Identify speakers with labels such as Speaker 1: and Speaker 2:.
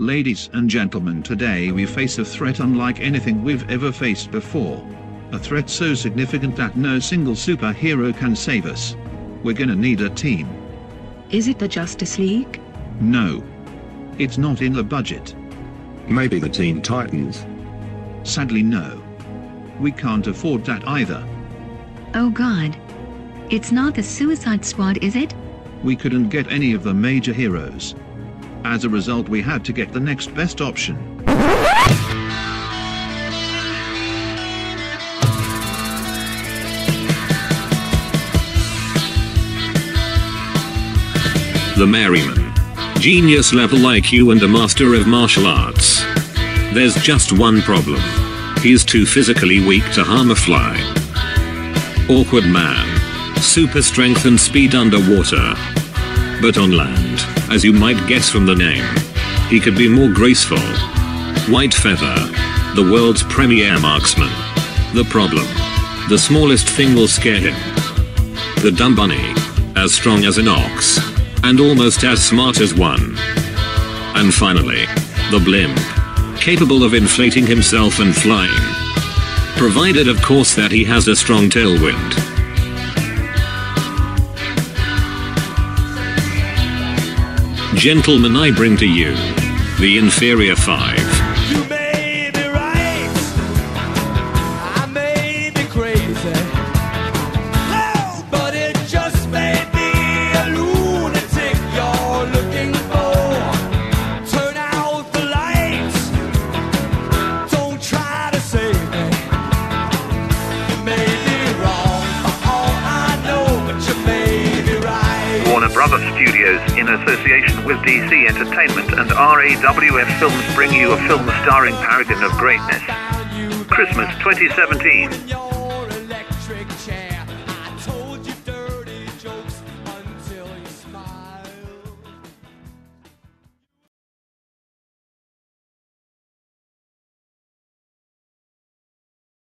Speaker 1: Ladies and gentlemen, today we face a threat unlike anything we've ever faced before. A threat so significant that no single superhero can save us. We're gonna need a team.
Speaker 2: Is it the Justice League?
Speaker 1: No. It's not in the budget.
Speaker 3: Maybe the Teen Titans.
Speaker 1: Sadly, no. We can't afford that either.
Speaker 2: Oh god. It's not the Suicide Squad, is it?
Speaker 1: We couldn't get any of the major heroes. As a result, we had to get the next best option.
Speaker 4: The Merryman. Genius level IQ and a master of martial arts. There's just one problem. He's too physically weak to harm a fly. Awkward man. Super strength and speed underwater. But on land, as you might guess from the name, he could be more graceful. White Feather. The world's premier marksman. The problem. The smallest thing will scare him. The dumb bunny. As strong as an ox. And almost as smart as one. And finally, the blimp. Capable of inflating himself and flying. Provided of course that he has a strong tailwind. Gentlemen I bring to you, the inferior five.
Speaker 5: Studios, in association with DC Entertainment and RAWF Films, bring you a film starring Paragon of Greatness. Christmas 2017.